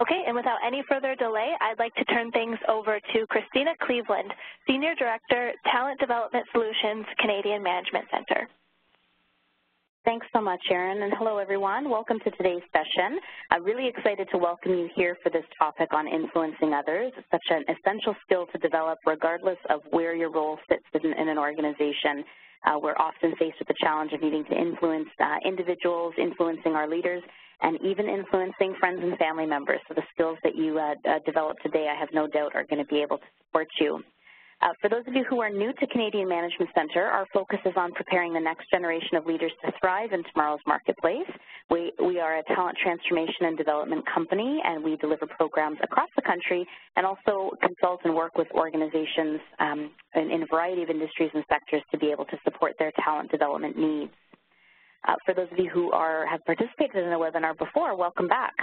Okay, and without any further delay, I'd like to turn things over to Christina Cleveland, Senior Director, Talent Development Solutions, Canadian Management Centre. Thanks so much, Erin, and hello everyone. Welcome to today's session. I'm really excited to welcome you here for this topic on influencing others. It's such an essential skill to develop regardless of where your role sits in, an organization. Uh, we're often faced with the challenge of needing to influence uh, individuals, influencing our leaders, and even influencing friends and family members. So the skills that you uh, uh develop today, I have no doubt, are going to be able to support you. Uh, for those of you who are new to Canadian Management Centre, our focus is on preparing the next generation of leaders to thrive in tomorrow's marketplace. We, we are a talent transformation and development company, and we deliver programs across the country and also consult and work with organizations um, in, in a variety of industries and sectors to be able to support their talent development needs. Uh, for those of you who are, have participated in the webinar before, welcome back.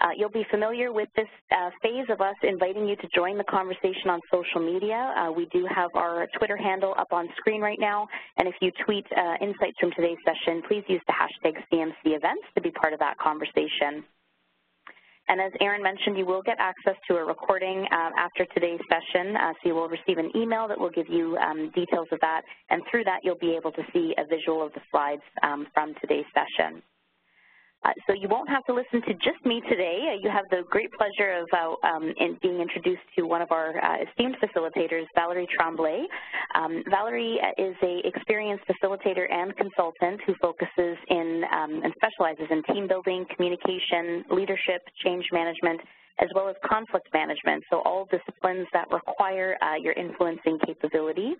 Uh, you'll be familiar with this uh, phase of us inviting you to join the conversation on social media. Uh, we do have our Twitter handle up on screen right now, and if you tweet uh, insights from today's session, please use the hashtag CMC events to be part of that conversation. And as Erin mentioned, you will get access to a recording uh, after today's session, uh, so you will receive an email that will give you um, details of that, and through that you'll be able to see a visual of the slides um, from today's session. Uh, so you won't have to listen to just me today. Uh, you have the great pleasure of uh, um, in being introduced to one of our esteemed facilitators, Valerie Tremblay. Um, Valerie is a experienced facilitator and consultant who focuses in um, and specializes in team building, communication, leadership, change management, as well as conflict management, so all disciplines that require uh, your influencing capability.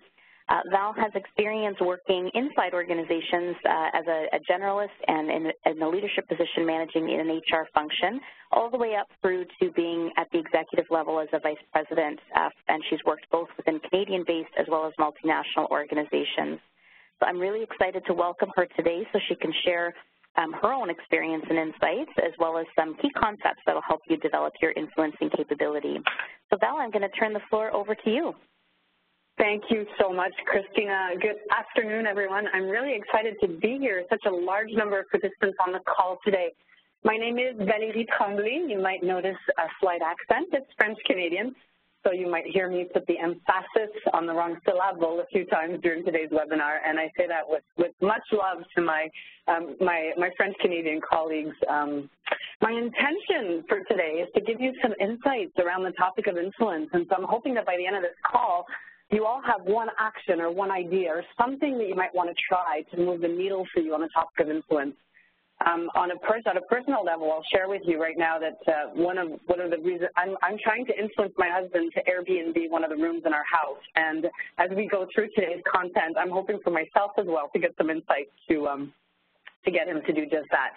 Uh, Val has experience working inside organizations uh, as a, a, generalist and in, in a leadership position managing in an HR function, all the way up through to being at the executive level as a vice president, uh, and she's worked both within Canadian-based as well as multinational organizations. So I'm really excited to welcome her today so she can share um, her own experience and insights, as well as some key concepts that will help you develop your influencing capability. So Val, I'm going to turn the floor over to you. Thank you so much, Christina. Good afternoon, everyone. I'm really excited to be here. Such a large number of participants on the call today. My name is Valérie Tremblay. You might notice a slight accent. It's French-Canadian, so you might hear me put the emphasis on the wrong syllable a few times during today's webinar, and I say that with, with much love to my, um, my, my French-Canadian colleagues. Um, my intention for today is to give you some insights around the topic of influence, and so I'm hoping that by the end of this call, you all have one action or one idea or something that you might want to try to move the needle for you on the topic of influence. Um, on a on a personal level, I'll share with you right now that uh, one of one of the reasons I'm, I'm trying to influence my husband to Airbnb one of the rooms in our house. And as we go through today's content, I'm hoping for myself as well to get some insights to um, to get him to do just that.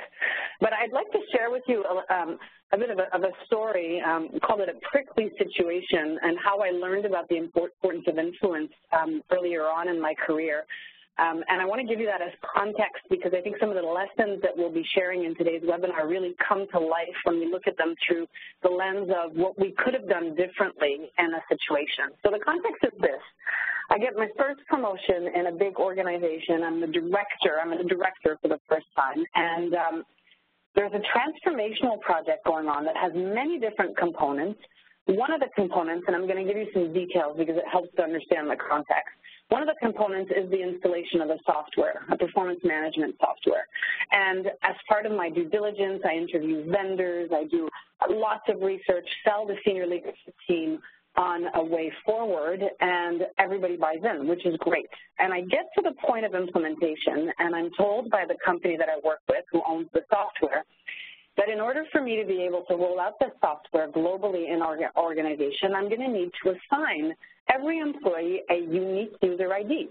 But I'd like to share with you a, um, a bit of a, of a story, um, called it a prickly situation, and how I learned about the importance of influence um, earlier on in my career. Um, and I want to give you that as context because I think some of the lessons that we'll be sharing in today's webinar really come to life when we look at them through the lens of what we could have done differently in a situation. So the context is this. I get my first promotion in a big organization. I'm the director. I'm a director for the first time. And um, there's a transformational project going on that has many different components. One of the components, and I'm going to give you some details because it helps to understand the context, one of the components is the installation of a software, a performance management software. And as part of my due diligence, I interview vendors, I do lots of research, sell the senior leadership team on a way forward, and everybody buys in, which is great. And I get to the point of implementation, and I'm told by the company that I work with, who owns the software, that in order for me to be able to roll out the software globally in our organization, I'm going to need to assign every employee a unique user ID.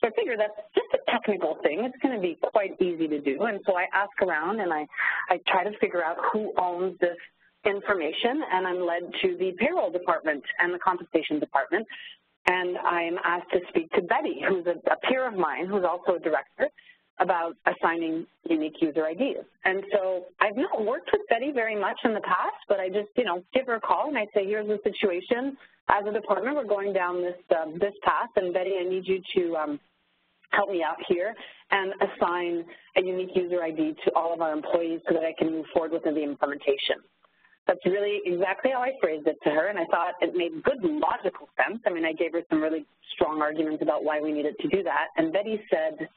So I figure that's just a technical thing. It's going to be quite easy to do. And so I ask around and I, I try to figure out who owns this information, and I'm led to the payroll department and the compensation department. And I'm asked to speak to Betty, who's a, a peer of mine, who's also a director, about assigning unique user IDs. And so I've not worked with Betty very much in the past, but I just, you know, give her a call and I say, here's the situation. As a department, we're going down this, uh, this path, and Betty, I need you to um, help me out here and assign a unique user ID to all of our employees so that I can move forward with the implementation. That's really exactly how I phrased it to her, and I thought it made good logical sense. I mean, I gave her some really strong arguments about why we needed to do that, and Betty said,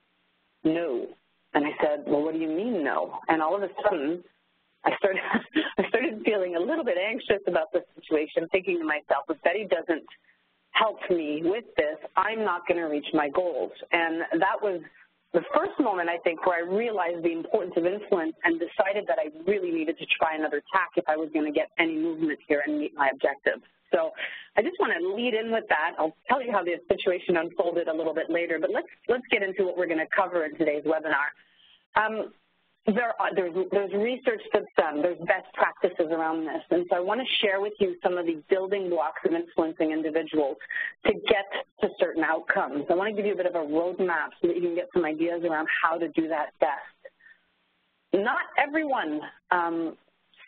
no. And I said, well, what do you mean no? And all of a sudden, I started, I started feeling a little bit anxious about the situation, thinking to myself, if Betty doesn't help me with this, I'm not going to reach my goals. And that was the first moment, I think, where I realized the importance of influence and decided that I really needed to try another tack if I was going to get any movement here and meet my objectives. So I just want to lead in with that. I'll tell you how the situation unfolded a little bit later, but let's, let's get into what we're going to cover in today's webinar. Um, there are, there's, there's research that's done, there's best practices around this, and so I want to share with you some of the building blocks of influencing individuals to get to certain outcomes. I want to give you a bit of a roadmap so that you can get some ideas around how to do that best. Not everyone um,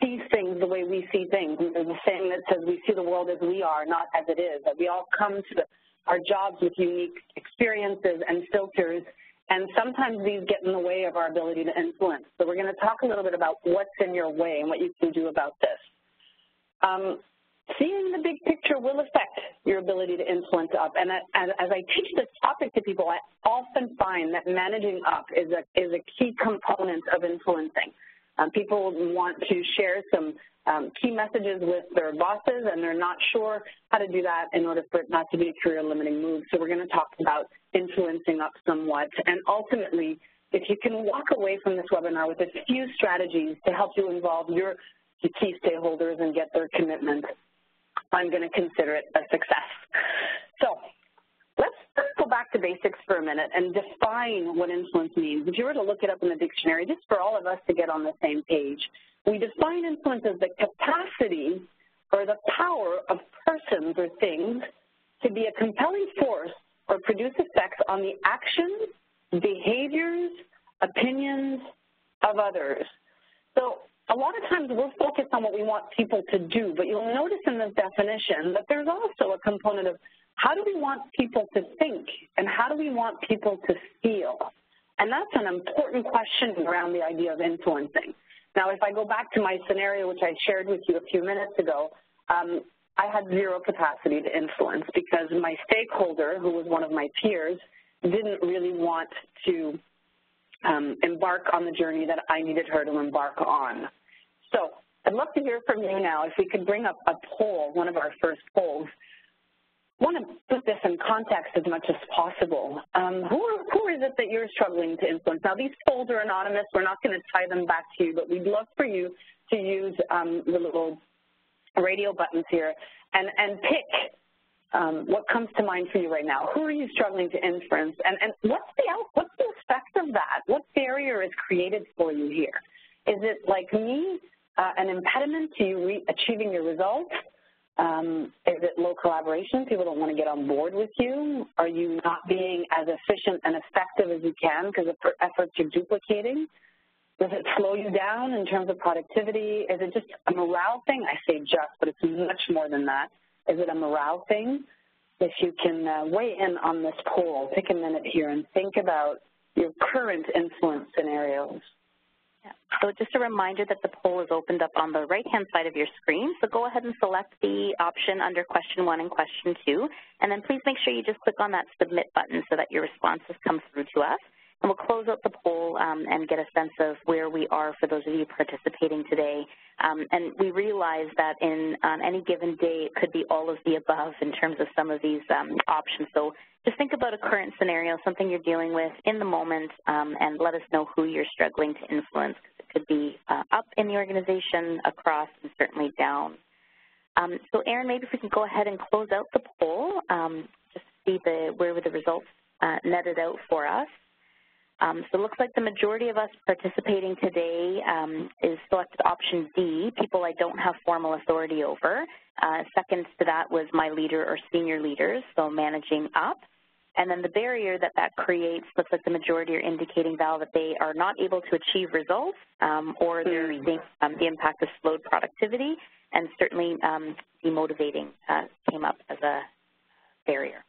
sees things the way we see things. There's a saying that says we see the world as we are, not as it is, that we all come to the, our jobs with unique experiences and filters and sometimes these get in the way of our ability to influence. So we're going to talk a little bit about what's in your way and what you can do about this. Um, seeing the big picture will affect your ability to influence up. And as, as I teach this topic to people, I often find that managing up is a, is a key component of influencing. Um, people want to share some um, key messages with their bosses, and they're not sure how to do that in order for it not to be a career-limiting move. So we're going to talk about influencing up somewhat. And ultimately, if you can walk away from this webinar with a few strategies to help you involve your key stakeholders and get their commitment, I'm going to consider it a success. So let's, let's go back to basics for a minute and define what influence means. If you were to look it up in the dictionary, just for all of us to get on the same page, we define influence as the capacity or the power of persons or things to be a compelling force or produce effects on the actions, behaviors, opinions of others. So a lot of times we're focused on what we want people to do, but you'll notice in this definition that there's also a component of how do we want people to think and how do we want people to feel? And that's an important question around the idea of influencing. Now, if I go back to my scenario, which I shared with you a few minutes ago, um, I had zero capacity to influence because my stakeholder, who was one of my peers, didn't really want to um, embark on the journey that I needed her to embark on. So I'd love to hear from you now. If we could bring up a poll, one of our first polls, want to put this in context as much as possible. Um, who, who is it that you're struggling to influence? Now, these polls are anonymous. We're not going to tie them back to you, but we'd love for you to use um, the little radio buttons here and, and pick um, what comes to mind for you right now. Who are you struggling to influence? And, and what's, the what's the effect of that? What barrier is created for you here? Is it, like me, uh, an impediment to you achieving your results? Um, is it low collaboration? People don't want to get on board with you? Are you not being as efficient and effective as you can because efforts you're duplicating? Does it slow you down in terms of productivity? Is it just a morale thing? I say just, but it's much more than that. Is it a morale thing? If you can uh, weigh in on this poll, take a minute here and think about your current influence scenarios. So just a reminder that the poll is opened up on the right-hand side of your screen. So go ahead and select the option under question one and question two. And then please make sure you just click on that submit button so that your responses come through to us. We'll close out the poll um, and get a sense of where we are for those of you participating today. Um, and we realize that in on any given day, it could be all of the above in terms of some of these um, options. So just think about a current scenario, something you're dealing with in the moment, and let us know who you're struggling to influence. It could be uh, up in the organization, across, and certainly down. Um, so Erin, maybe if we can go ahead and close out the poll, um, just see the, where were the results uh, netted out for us. Um, so it looks like the majority of us participating today um, is selected option D, people I don't have formal authority over. Uh, second to that was my leader or senior leaders, so managing up. And then the barrier that that creates looks like the majority are indicating, Val, that they are not able to achieve results um, or they're mm. seeing um, the impact of slowed productivity and certainly um, demotivating uh, came up as a barrier.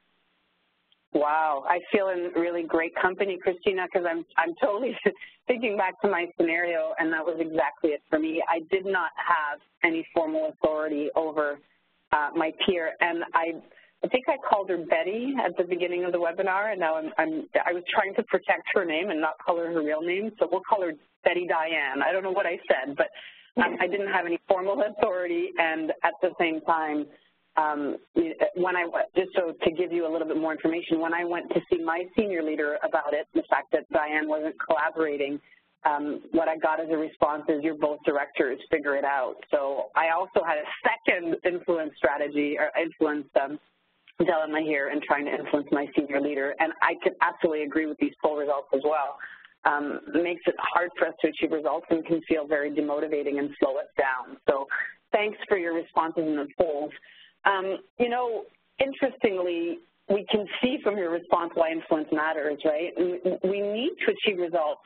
Wow, I feel in really great company, Christina, because I'm I'm totally thinking back to my scenario, and that was exactly it for me. I did not have any formal authority over uh, my peer, and I I think I called her Betty at the beginning of the webinar, and now I'm, I'm I was trying to protect her name and not call her her real name, so we'll call her Betty Diane. I don't know what I said, but um, I didn't have any formal authority, and at the same time, um, when I just so to give you a little bit more information, when I went to see my senior leader about it, the fact that Diane wasn't collaborating, um, what I got as a response is you're both directors, figure it out. So I also had a second influence strategy or influence um, dilemma here in trying to influence my senior leader, and I can absolutely agree with these poll results as well. Um, makes it hard for us to achieve results and can feel very demotivating and slow us down. So thanks for your responses in the polls. Um, you know, interestingly, we can see from your response why influence matters, right? We need to achieve results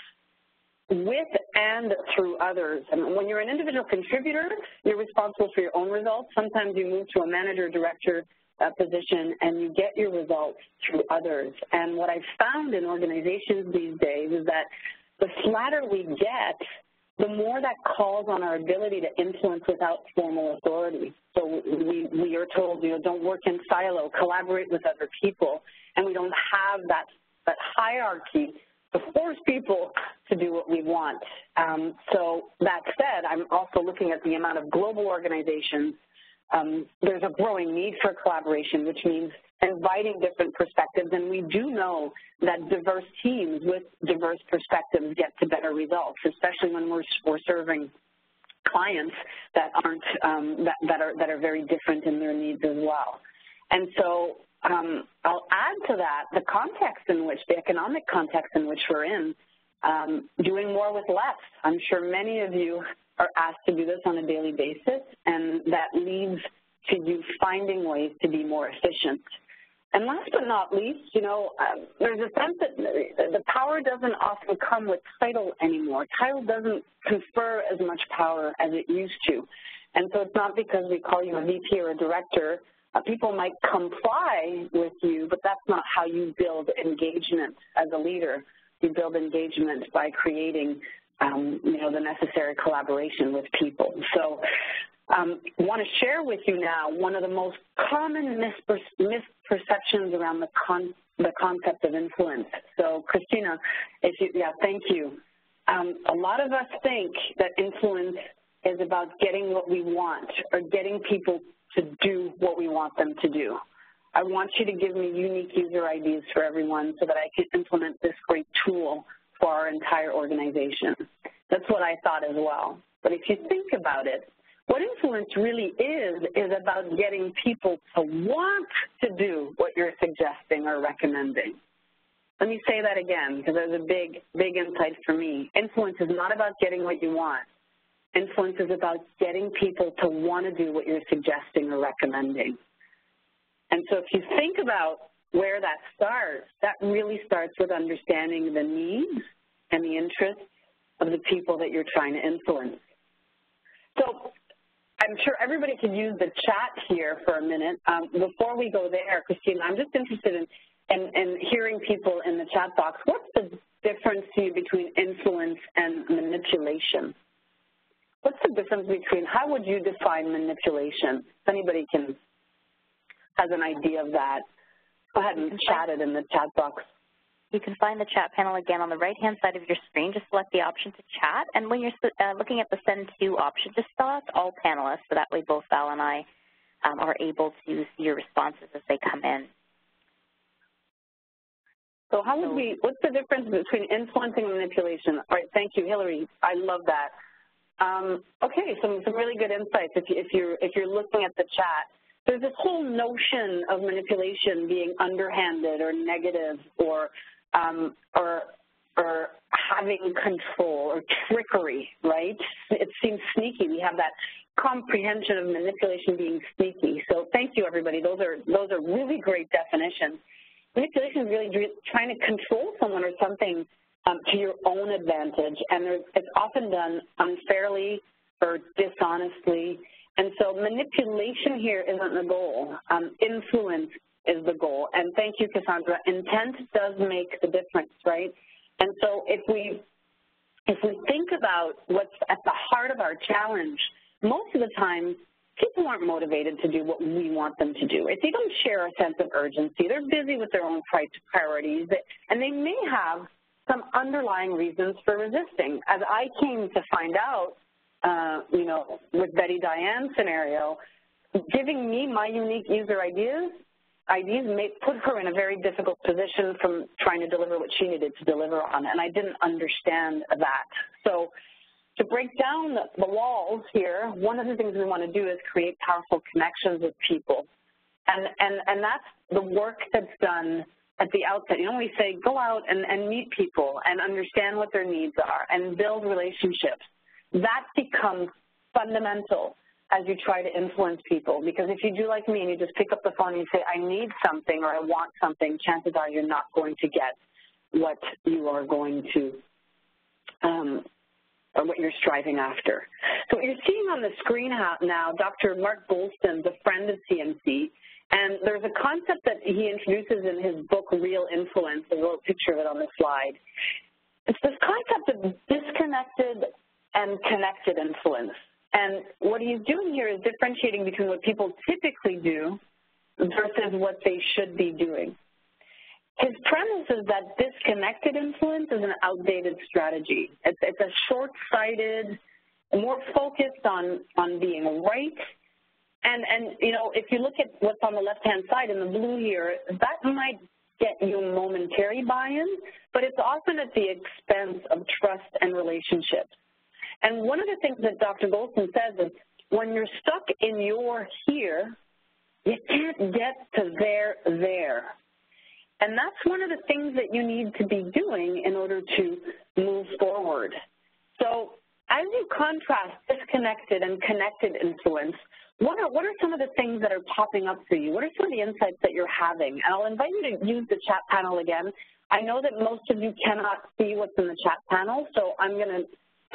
with and through others. And when you're an individual contributor, you're responsible for your own results. Sometimes you move to a manager, director uh, position, and you get your results through others. And what I've found in organizations these days is that the flatter we get, the more that calls on our ability to influence without formal authority. So we, we are told, you know, don't work in silo, collaborate with other people, and we don't have that, that hierarchy to force people to do what we want. Um, so that said, I'm also looking at the amount of global organizations. Um, there's a growing need for collaboration, which means inviting different perspectives, and we do know that diverse teams with diverse perspectives get to better results, especially when we're, we're serving clients that aren't um, that, that are that are very different in their needs as well. And so um, I'll add to that the context in which the economic context in which we're in, um, doing more with less. I'm sure many of you are asked to do this on a daily basis, and that leads to you finding ways to be more efficient. And last but not least, you know, um, there's a sense that the power doesn't often come with title anymore. Title doesn't confer as much power as it used to. And so it's not because we call you a VP or a director. Uh, people might comply with you, but that's not how you build engagement as a leader. You build engagement by creating um, you know, the necessary collaboration with people. So um, want to share with you now one of the most common misperceptions around the, con the concept of influence. So Christina, if you, yeah, thank you. Um, a lot of us think that influence is about getting what we want or getting people to do what we want them to do. I want you to give me unique user IDs for everyone so that I can implement this great tool for our entire organization. That's what I thought as well. But if you think about it, what influence really is, is about getting people to want to do what you're suggesting or recommending. Let me say that again, because that was a big, big insight for me. Influence is not about getting what you want. Influence is about getting people to want to do what you're suggesting or recommending. And so if you think about where that starts, that really starts with understanding the needs and the interests of the people that you're trying to influence. So I'm sure everybody could use the chat here for a minute. Um, before we go there, Christine, I'm just interested in, in, in hearing people in the chat box. What's the difference to you between influence and manipulation? What's the difference between, how would you define manipulation? If anybody can, has an idea of that, go ahead and chat it in the chat box. You can find the chat panel again on the right-hand side of your screen. Just select the option to chat. And when you're uh, looking at the send to option, just select all panelists so that way both Val and I um, are able to see your responses as they come in. So how would we, what's the difference between influencing and manipulation? All right, thank you, Hillary. I love that. Um, okay, some, some really good insights if, you, if, you're, if you're looking at the chat. There's this whole notion of manipulation being underhanded or negative or um, or, or having control or trickery, right? It seems sneaky. We have that comprehension of manipulation being sneaky. So thank you, everybody. Those are, those are really great definitions. Manipulation is really trying to control someone or something um, to your own advantage, and it's often done unfairly or dishonestly. And so manipulation here isn't the goal. Um, influence is the goal. And thank you, Cassandra. Intent does make the difference, right? And so if we if we think about what's at the heart of our challenge, most of the time people aren't motivated to do what we want them to do. If they don't share a sense of urgency, they're busy with their own priorities, and they may have some underlying reasons for resisting. As I came to find out, uh, you know, with Betty Diane's scenario, giving me my unique user IDs, ideas may put her in a very difficult position from trying to deliver what she needed to deliver on, and I didn't understand that. So to break down the, the walls here, one of the things we want to do is create powerful connections with people. And, and, and that's the work that's done at the outset. You know, we say go out and, and meet people and understand what their needs are and build relationships. That becomes fundamental as you try to influence people because if you do like me and you just pick up the phone and you say, I need something or I want something, chances are you're not going to get what you are going to um, or what you're striving after. So what you're seeing on the screen now, Dr. Mark Goulston's a friend of CMC, and there's a concept that he introduces in his book, Real Influence, a little picture of it on the slide. It's this concept of disconnected and connected influence. And what he's doing here is differentiating between what people typically do versus what they should be doing. His premise is that disconnected influence is an outdated strategy. It's, it's a short-sighted, more focused on, on being right. And, and, you know, if you look at what's on the left-hand side in the blue here, that might get you momentary buy-in, but it's often at the expense of trust and relationships. And one of the things that Dr. Goulston says is when you're stuck in your here, you can't get to there, there. And that's one of the things that you need to be doing in order to move forward. So as you contrast disconnected and connected influence, what are, what are some of the things that are popping up for you? What are some of the insights that you're having? And I'll invite you to use the chat panel again. I know that most of you cannot see what's in the chat panel, so I'm going to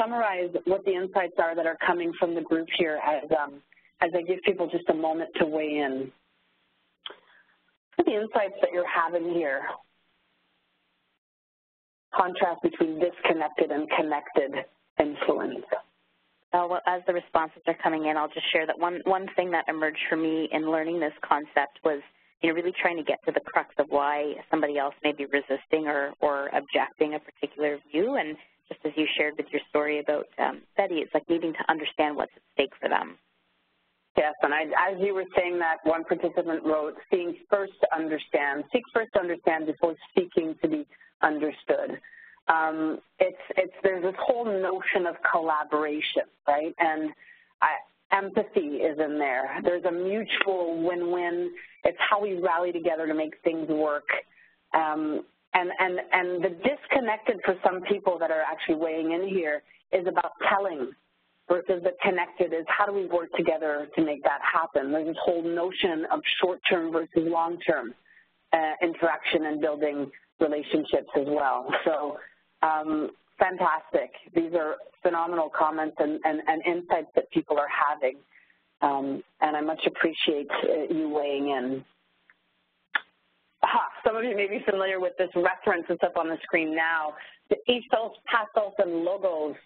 summarize what the insights are that are coming from the group here as, um, as I give people just a moment to weigh in the insights that you're having here. Contrast between disconnected and connected influence. Uh, well, as the responses are coming in, I'll just share that one, one thing that emerged for me in learning this concept was you know, really trying to get to the crux of why somebody else may be resisting or, or objecting a particular view. And just as you shared with your story about um, Betty, it's like needing to understand what's at stake for them. Yes, and I, as you were saying that, one participant wrote, seeing first to understand, seek first to understand before seeking to be understood. Um, it's, it's, there's this whole notion of collaboration, right? And I, empathy is in there. There's a mutual win-win. It's how we rally together to make things work. Um, and, and, and the disconnected for some people that are actually weighing in here is about telling versus the connected is how do we work together to make that happen. There's this whole notion of short-term versus long-term uh, interaction and building relationships as well. So um, fantastic. These are phenomenal comments and, and, and, insights that people are having. Um, and I much appreciate uh, you weighing in. Aha, some of you may be familiar with this reference that's up on the screen now. The ethos, pathos, and logos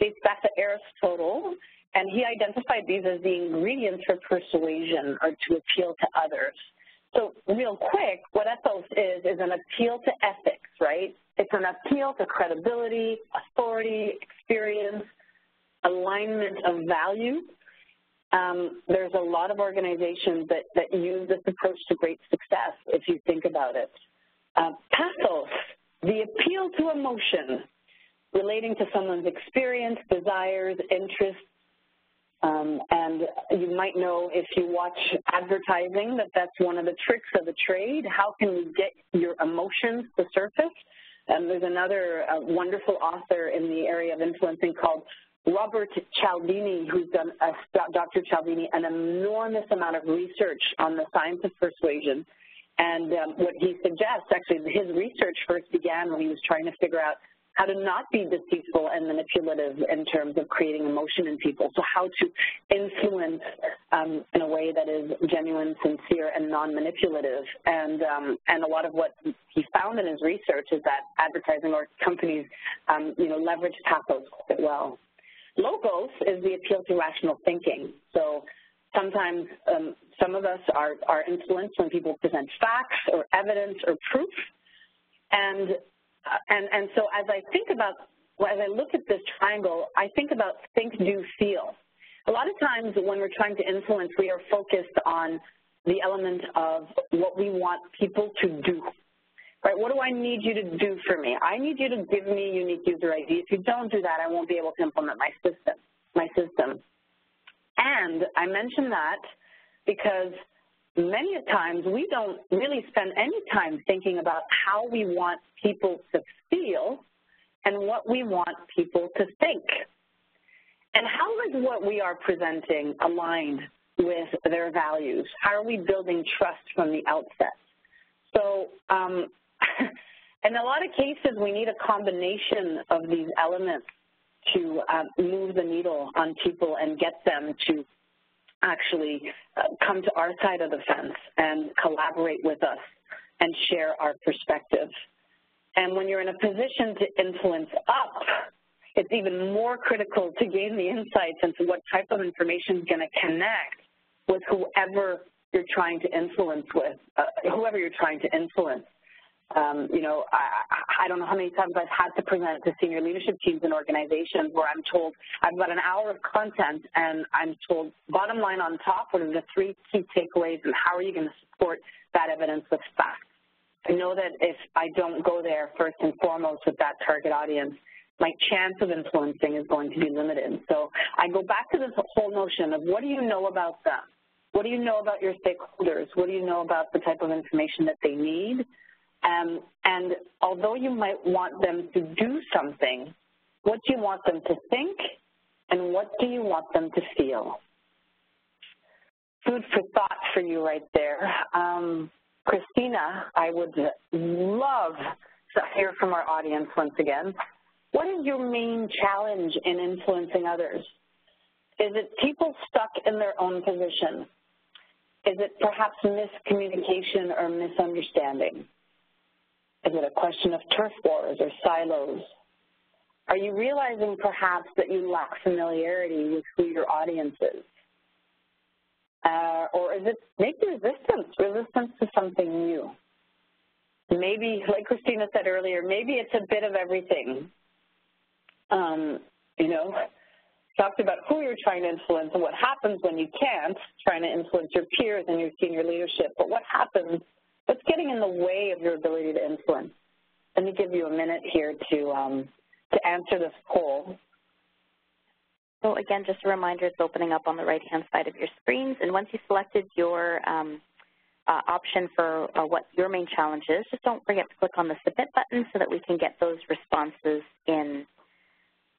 dates back to Aristotle, and he identified these as the ingredients for persuasion or to appeal to others. So real quick, what ethos is, is an appeal to ethics, right? It's an appeal to credibility, authority, experience, alignment of value. Um, there's a lot of organizations that, that use this approach to great success, if you think about it. Uh, pathos, the appeal to emotion, relating to someone's experience, desires, interests, um, and you might know if you watch advertising that that's one of the tricks of the trade. How can we get your emotions to surface? And there's another uh, wonderful author in the area of influencing called Robert Cialdini, who's done, uh, Dr. Cialdini, an enormous amount of research on the science of persuasion. And um, what he suggests, actually, his research first began when he was trying to figure out how to not be deceitful and manipulative in terms of creating emotion in people. So how to influence um, in a way that is genuine, sincere, and non-manipulative. And, um, and a lot of what he found in his research is that advertising or companies, um, you know, leverage pathos quite well. Logos is the appeal to rational thinking. So sometimes um, some of us are, are influenced when people present facts or evidence or proof. And, uh, and, and so as I think about, as I look at this triangle, I think about think, do, feel. A lot of times when we're trying to influence, we are focused on the element of what we want people to do. Right, what do I need you to do for me? I need you to give me unique user ID. If you don't do that, I won't be able to implement my system. My system. And I mention that because many times we don't really spend any time thinking about how we want people to feel and what we want people to think. And how is what we are presenting aligned with their values? How are we building trust from the outset? So um, in a lot of cases, we need a combination of these elements to uh, move the needle on people and get them to actually uh, come to our side of the fence and collaborate with us and share our perspective. And when you're in a position to influence up, it's even more critical to gain the insights into what type of information is going to connect with whoever you're trying to influence with, uh, whoever you're trying to influence. Um, you know, I, I don't know how many times I've had to present to senior leadership teams in organizations where I'm told I've got an hour of content and I'm told bottom line on top, what are the three key takeaways and how are you going to support that evidence with facts? I know that if I don't go there first and foremost with that target audience, my chance of influencing is going to be limited. So I go back to this whole notion of what do you know about them? What do you know about your stakeholders? What do you know about the type of information that they need? Um, and although you might want them to do something, what do you want them to think and what do you want them to feel? Food for thought for you right there. Um, Christina, I would love to hear from our audience once again. What is your main challenge in influencing others? Is it people stuck in their own position? Is it perhaps miscommunication or misunderstanding? Is it a question of turf wars or silos? Are you realizing perhaps that you lack familiarity with who your audience is? Uh, or is it maybe resistance, resistance to something new? Maybe, like Christina said earlier, maybe it's a bit of everything. Um, you know, talked about who you're trying to influence and what happens when you can't, trying to influence your peers and your senior leadership, but what happens What's getting in the way of your ability to influence? Let me give you a minute here to, um, to answer this poll. So again, just a reminder, it's opening up on the right-hand side of your screens. And once you've selected your um, uh, option for uh, what your main challenge is, just don't forget to click on the submit button so that we can get those responses in.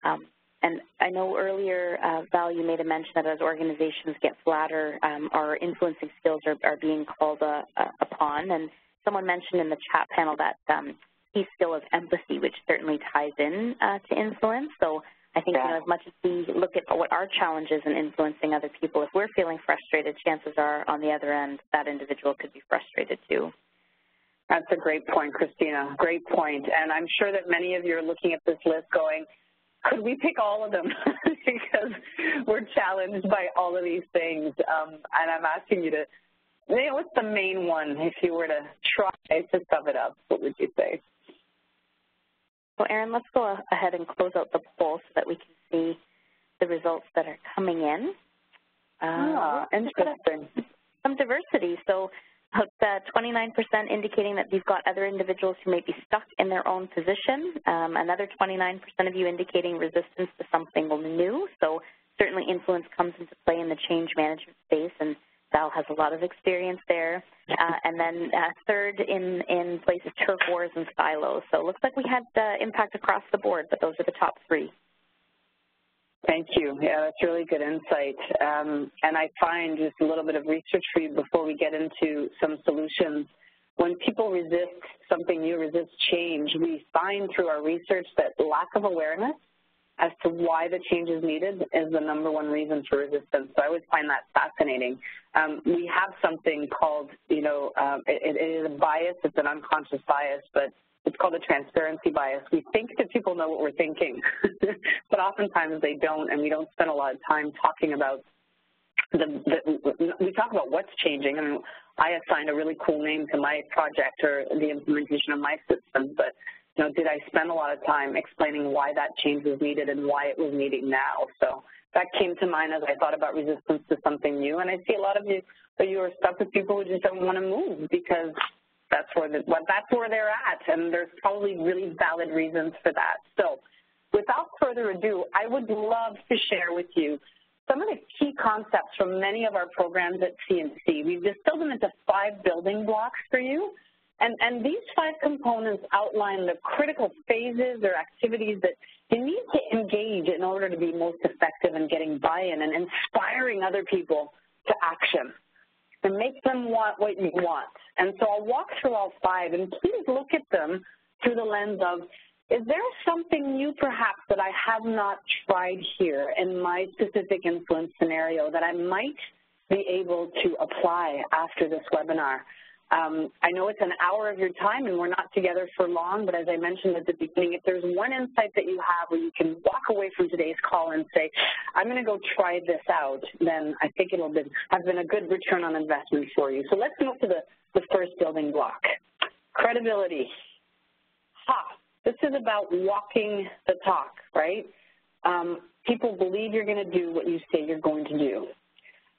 Um, and I know earlier, uh, Val, you made a mention that as organizations get flatter, um, our influencing skills are, are being called uh, uh, upon. And someone mentioned in the chat panel that um, key skill of empathy, which certainly ties in uh, to influence. So I think, yeah. you know, as much as we look at what our challenge is in influencing other people, if we're feeling frustrated, chances are on the other end that individual could be frustrated too. That's a great point, Christina. Great point. And I'm sure that many of you are looking at this list going, could we pick all of them because we're challenged by all of these things. Um, and I'm asking you to, what's the main one if you were to try to sum it up? What would you say? Well, Erin, let's go ahead and close out the poll so that we can see the results that are coming in. Ah, uh, interesting. Some diversity. So about 29% indicating that you've got other individuals who may be stuck in their own position. Um, another 29% of you indicating resistance to something new. So certainly influence comes into play in the change management space, and Val has a lot of experience there. Uh, and then uh, third in, in places turf wars and silos. So it looks like we had uh, impact across the board, but those are the top three. Thank you. Yeah, that's really good insight. Um, and I find just a little bit of research for you before we get into some solutions. when people resist something new, resist change, we find through our research that lack of awareness as to why the change is needed is the number one reason for resistance. So I always find that fascinating. Um, we have something called, you know, um, it, it is a bias, it's an unconscious bias, but it's called a transparency bias. We think that people know what we're thinking, but oftentimes they don't, and we don't spend a lot of time talking about the, the, we talk about what's changing, and I assigned a really cool name to my project or the implementation of my system, but you know, did I spend a lot of time explaining why that change was needed and why it was needed now? So that came to mind as I thought about resistance to something new, and I see a lot of you, you are stuck with people who just don't want to move because that's where the, that's where they're at, and there's probably really valid reasons for that. So without further ado, I would love to share with you some of the key concepts from many of our programs at CMC. We've distilled them into five building blocks for you. And, and these five components outline the critical phases or activities that you need to engage in order to be most effective in getting buy-in and inspiring other people to action and make them want what you want. And so I'll walk through all five, and please look at them through the lens of is there something new perhaps that I have not tried here in my specific influence scenario that I might be able to apply after this webinar? Um, I know it's an hour of your time and we're not together for long, but as I mentioned at the beginning, if there's one insight that you have where you can walk away from today's call and say, I'm going to go try this out, then I think it'll be, have been a good return on investment for you. So let's move to the, the first building block, credibility. Ha, this is about walking the talk, right? Um, people believe you're going to do what you say you're going to do.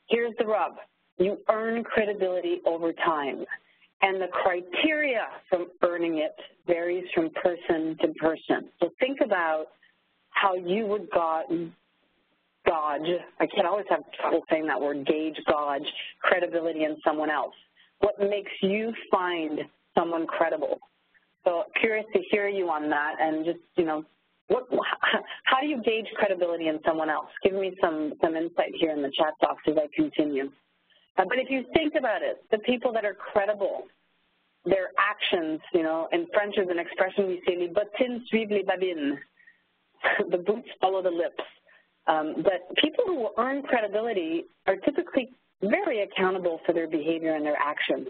Here's the rub. You earn credibility over time. And the criteria from earning it varies from person to person. So think about how you would gauge, I can't always have trouble saying that word, gauge, gauge, credibility in someone else. What makes you find someone credible? So curious to hear you on that and just, you know, what, how do you gauge credibility in someone else? Give me some, some insight here in the chat box as I continue. But if you think about it, the people that are credible, their actions, you know, in French is an expression we say, les bottines suivent les babines. the boots follow the lips. Um, but people who earn credibility are typically very accountable for their behavior and their actions.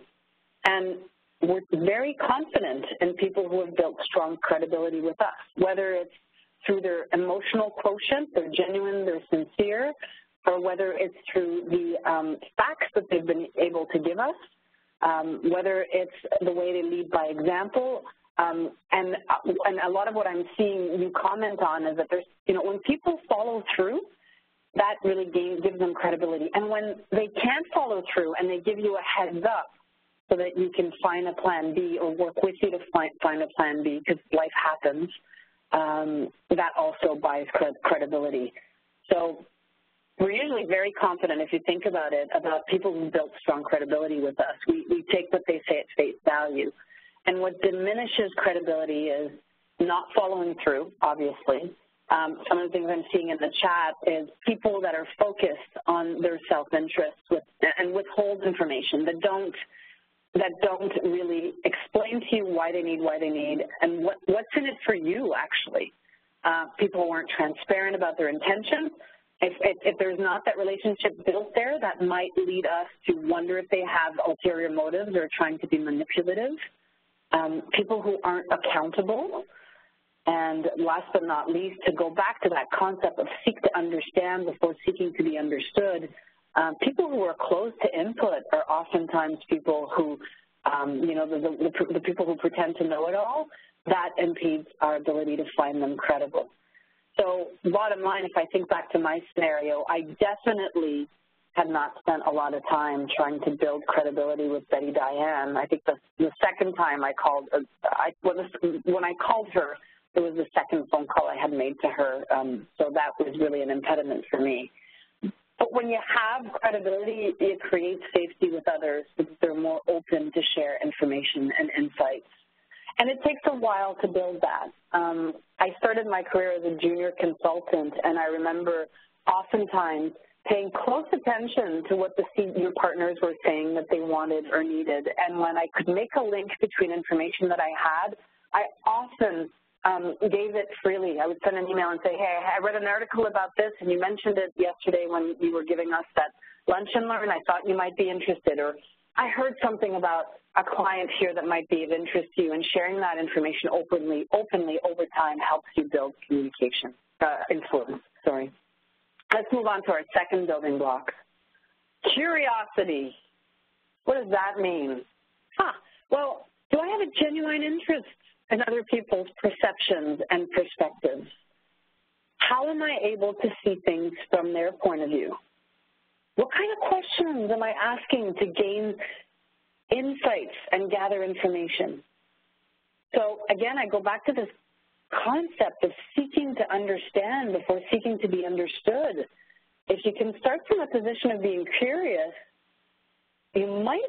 And we're very confident in people who have built strong credibility with us, whether it's through their emotional quotient, they're genuine, they're sincere, or whether it's through the um, facts that they've been able to give us, um, whether it's the way they lead by example, um, and, uh, and a lot of what I'm seeing you comment on is that there's, you know, when people follow through, that really gives them credibility. And when they can't follow through and they give you a heads up, so that you can find a plan B or work with you to find, find a plan B because life happens, um, that also buys credibility. So we're usually very confident, if you think about it, about people who built strong credibility with us. We, we take what they say at face value. And what diminishes credibility is not following through, obviously. Um, some of the things I'm seeing in the chat is people that are focused on their self-interest with, and withhold information, that don't that don't really explain to you why they need, why they need, and what, what's in it for you, actually. Uh, people weren't transparent about their intentions. If, if, if, there's not that relationship built there, that might lead us to wonder if they have ulterior motives or trying to be manipulative. Um, people who aren't accountable. And last but not least, to go back to that concept of seek to understand before seeking to be understood, um, people who are close to input are oftentimes people who, um, you know, the, the, the people who pretend to know it all, that impedes our ability to find them credible. So bottom line, if I think back to my scenario, I definitely had not spent a lot of time trying to build credibility with Betty Diane. I think the, the second time I called, uh, I, when, this, when I called her, it was the second phone call I had made to her, um, so that was really an impediment for me. But when you have credibility, it creates safety with others because they're more open to share information and insights. And it takes a while to build that. Um, I started my career as a junior consultant, and I remember oftentimes paying close attention to what the senior partners were saying that they wanted or needed. And when I could make a link between information that I had, I often um, gave it freely. I would send an email and say, hey, I read an article about this and you mentioned it yesterday when you were giving us that lunch and learn. I thought you might be interested. Or I heard something about a client here that might be of interest to you and sharing that information openly, openly over time helps you build communication, uh, influence, sorry. Let's move on to our second building block. Curiosity. What does that mean? Huh, well, do I have a genuine interest in other people's perceptions and perspectives? How am I able to see things from their point of view? What kind of questions am I asking to gain insights and gather information? So again, I go back to this concept of seeking to understand before seeking to be understood. If you can start from a position of being curious, you might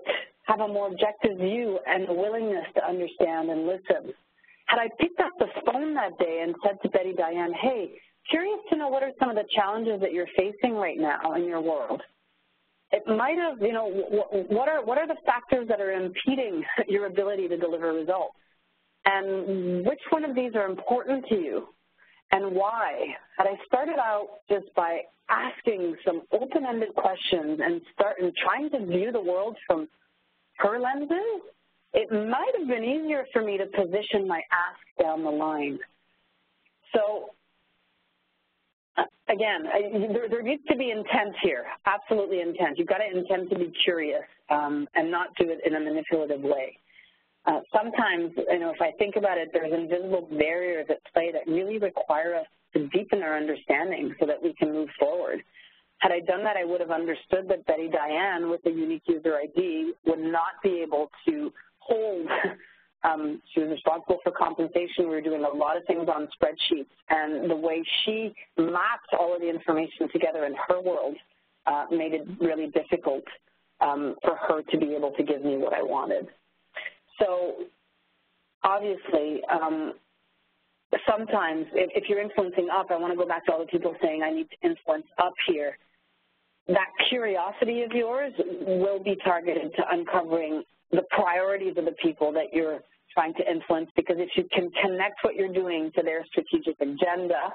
have a more objective view and a willingness to understand and listen. Had I picked up the phone that day and said to Betty Diane, hey, curious to know what are some of the challenges that you're facing right now in your world, it might have, you know, what are, what are the factors that are impeding your ability to deliver results? And which one of these are important to you and why? Had I started out just by asking some open-ended questions and start and trying to view the world from her lenses, it might have been easier for me to position my ask down the line. So again, I, there, there, needs to be intent here, absolutely intent. You've got to intend to be curious um, and not do it in a manipulative way. Uh, sometimes, you know, if I think about it, there's invisible barriers at play that really require us to deepen our understanding so that we can move forward. Had I done that, I would have understood that Betty Diane with the unique user ID would not be able to hold um, she was responsible for compensation. We were doing a lot of things on spreadsheets, and the way she mapped all of the information together in her world uh, made it really difficult um, for her to be able to give me what I wanted. So obviously, um, sometimes if, if, you're influencing up, I want to go back to all the people saying I need to influence up here. That curiosity of yours will be targeted to uncovering the priorities of the people that you're trying to influence because if you can connect what you're doing to their strategic agenda,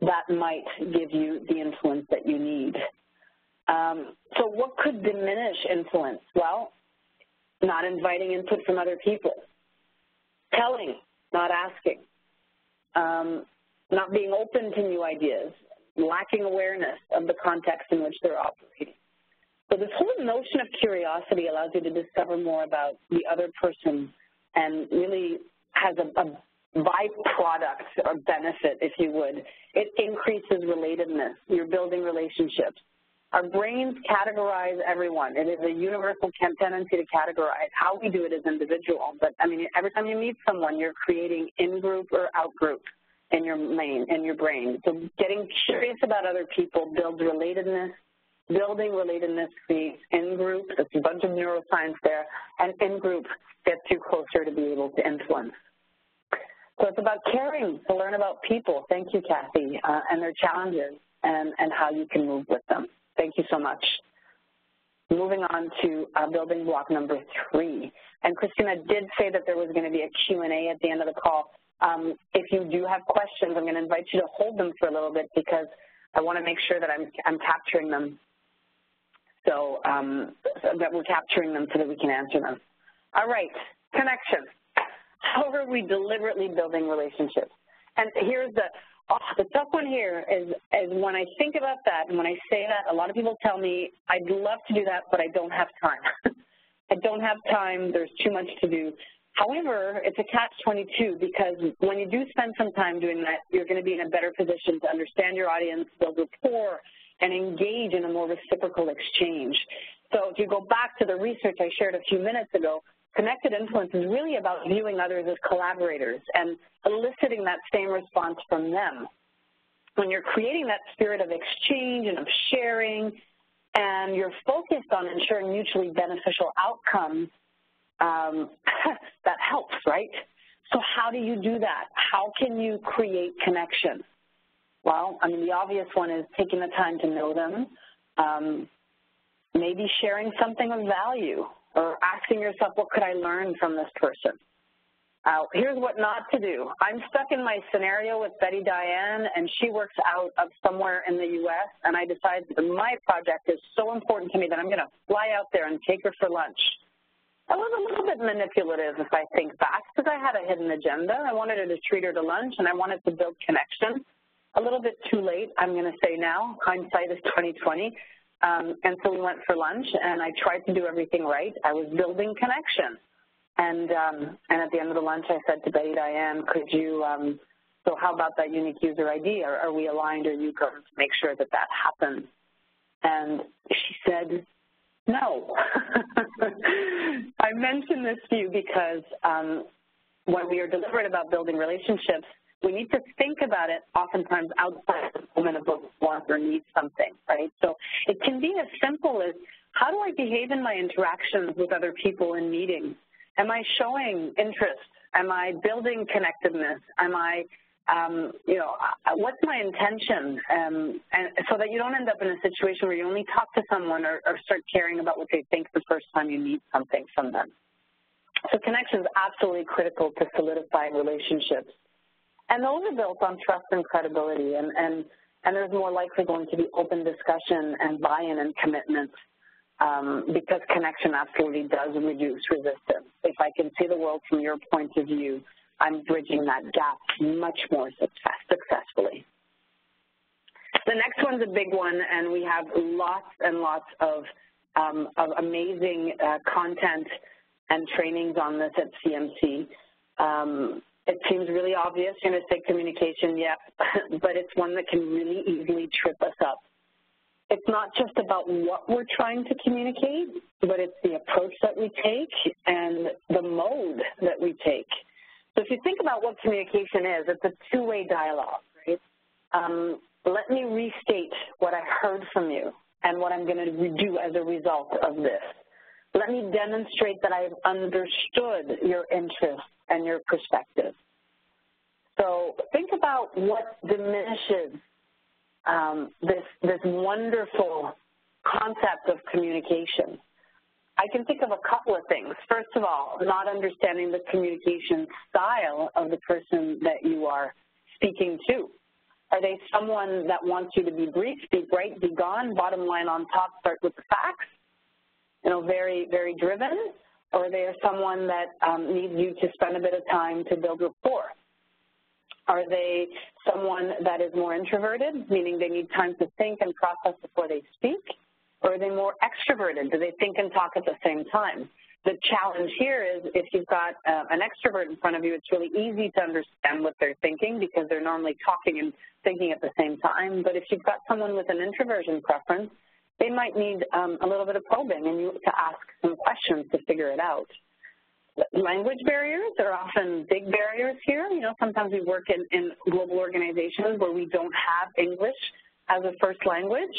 that might give you the influence that you need. Um, so what could diminish influence? Well, not inviting input from other people, telling, not asking, um, not being open to new ideas, lacking awareness of the context in which they're operating. So this whole notion of curiosity allows you to discover more about the other person and really has a, a byproduct or benefit, if you would. It increases relatedness. You're building relationships. Our brains categorize everyone. It is a universal tendency to categorize. How we do it is individual, but I mean, every time you meet someone, you're creating in-group or out-group in your main, in your brain. So getting curious about other people builds relatedness, building relatedness creates in-group, there's a bunch of neuroscience there, and in-group gets you closer to be able to influence. So it's about caring to learn about people. Thank you, Kathy, uh, and their challenges and, and how you can move with them. Thank you so much. Moving on to uh, building block number three. And Christina did say that there was going to be a Q&A at the end of the call. Um, if you do have questions, I'm going to invite you to hold them for a little bit because I want to make sure that I'm, I'm capturing them so, um, that we're capturing them so that we can answer them. All right, connection. How are we deliberately building relationships? And here's the, oh, the tough one here is, is when I think about that and when I say that, a lot of people tell me, I'd love to do that, but I don't have time. I don't have time, there's too much to do. However, it's a catch-22 because when you do spend some time doing that, you're going to be in a better position to understand your audience, build rapport, and engage in a more reciprocal exchange. So if you go back to the research I shared a few minutes ago, connected influence is really about viewing others as collaborators and eliciting that same response from them. When you're creating that spirit of exchange and of sharing, and you're focused on ensuring mutually beneficial outcomes, um, that helps, right? So how do you do that? How can you create connection? Well, I mean, the obvious one is taking the time to know them, Um, maybe sharing something of value or asking yourself, what could I learn from this person? Uh, here's what not to do. I'm stuck in my scenario with Betty Diane, and she works out of somewhere in the U.S., and I decide that my project is so important to me that I'm going to fly out there and take her for lunch. That was a little bit manipulative if I think back, because I had a hidden agenda. I wanted her to treat her to lunch, and I wanted to build connection. A little bit too late, I'm going to say now. Hindsight is 2020. Um, and so we went for lunch, and I tried to do everything right. I was building connection. And um, and at the end of the lunch, I said to Betty Diane, could you, um, so how about that unique user ID? Are, are we aligned? Are you going to make sure that that happens? And she said, no. I mention this to you because um, when we are deliberate about building relationships, we need to think about it oftentimes outside of the moment of want or need something, right? So it can be as simple as how do I behave in my interactions with other people in meetings? Am I showing interest? Am I building connectedness? Am I, um, you know, uh, what's my intention? Um, and so that you don't end up in a situation where you only talk to someone or, or start caring about what they think the first time you need something from them. So connection is absolutely critical to solidifying relationships. And those are built on trust and credibility, and, and, and there's more likely going to be open discussion and buy-in and commitment um, because connection absolutely does reduce resistance. If I can see the world from your point of view, I'm bridging that gap much more success, successfully. The next one's a big one, and we have lots and lots of, um, of amazing uh, content and trainings on this at CMC. Um, it seems really obvious, you know, say communication, yep, but it's one that can really easily trip us up it's not just about what we're trying to communicate, but it's the approach that we take and the mode that we take. So if you think about what communication is, it's a two-way dialogue, right? Um, let me restate what I heard from you and what I'm going to do as a result of this. Let me demonstrate that I've understood your interest and your perspective. So think about what diminishes um, this, this wonderful concept of communication. I can think of a couple of things. First of all, not understanding the communication style of the person that you are speaking to. Are they someone that wants you to be brief, be bright, be gone, bottom line on top, start with the facts, you know, very, very driven? Or they are someone that um, needs you to spend a bit of time to build rapport? Are they someone that is more introverted, meaning they need time to think and process before they speak? Or are they more extroverted? Do they think and talk at the same time? The challenge here is if you've got uh, an extrovert in front of you, it's really easy to understand what they're thinking because they're normally talking and thinking at the same time. But if you've got someone with an introversion preference, they might need um, a little bit of probing and you to ask some questions to figure it out language barriers are often big barriers here. You know, sometimes we work in, in global organizations where we don't have English as a first language,